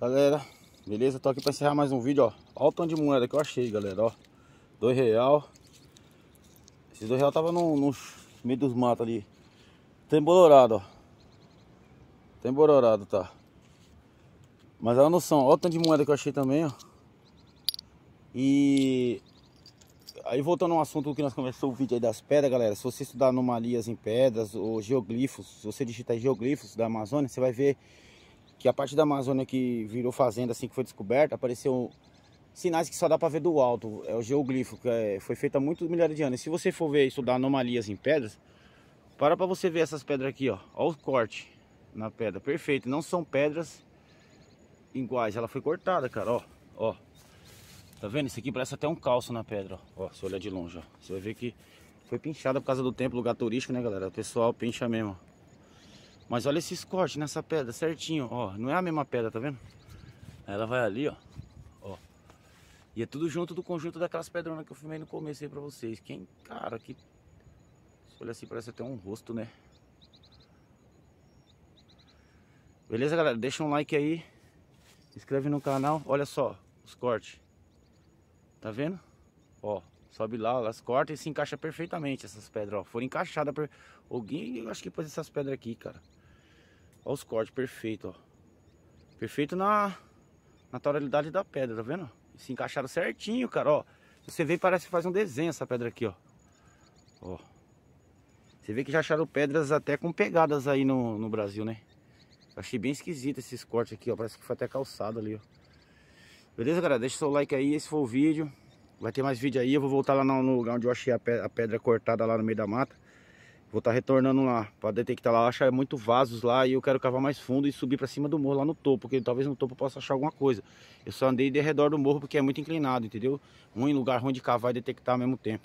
Galera, beleza? Tô aqui pra encerrar mais um vídeo, ó. Olha o tanto de moeda que eu achei, galera, ó. Dois real. Esses dois real tava no, no meio dos matos ali. Tem bolorado, ó. Tem bolorado, tá. Mas ela não são. Olha o tanto de moeda que eu achei também, ó. E... Aí voltando ao assunto que nós começamos o vídeo aí das pedras, galera. Se você estudar anomalias em pedras ou geoglifos, se você digitar geoglifos da Amazônia, você vai ver que a parte da Amazônia que virou fazenda assim que foi descoberta, apareceu sinais que só dá para ver do alto. É o geoglifo, que é, foi feito há muitos milhares de anos. E se você for ver estudar anomalias em pedras, para para você ver essas pedras aqui, ó. Olha o corte na pedra, perfeito. Não são pedras iguais, ela foi cortada, cara, ó. Ó. Tá vendo? Isso aqui parece até um calço na pedra, ó. ó se olhar de longe, ó. Você vai ver que foi pinchada por causa do tempo, lugar turístico, né, galera? O pessoal pincha mesmo, ó. Mas olha esses cortes nessa pedra, certinho, ó. Não é a mesma pedra, tá vendo? Ela vai ali, ó. ó. E é tudo junto do conjunto daquelas pedronas que eu filmei no começo aí pra vocês. Quem, cara, que... Olha assim, parece até um rosto, né? Beleza, galera? Deixa um like aí. Se inscreve no canal. Olha só os cortes. Tá vendo? Ó, sobe lá, elas cortam e se encaixa perfeitamente essas pedras, ó. Foram encaixadas por... Alguém, eu acho que pôs essas pedras aqui, cara. Olha os cortes perfeitos, ó. Perfeito na naturalidade da pedra, tá vendo? Se encaixaram certinho, cara, ó. Você vê parece que faz um desenho essa pedra aqui, ó. Ó. Você vê que já acharam pedras até com pegadas aí no, no Brasil, né? Achei bem esquisito esses cortes aqui, ó. Parece que foi até calçado ali, ó. Beleza, galera? Deixa seu like aí, esse foi o vídeo. Vai ter mais vídeo aí. Eu vou voltar lá no lugar onde eu achei a pedra cortada lá no meio da mata. Vou estar tá retornando lá para detectar lá. Eu acho muito vasos lá e eu quero cavar mais fundo e subir para cima do morro lá no topo. Porque talvez no topo eu possa achar alguma coisa. Eu só andei de redor do morro porque é muito inclinado, entendeu? Ruim lugar ruim de cavar e detectar ao mesmo tempo.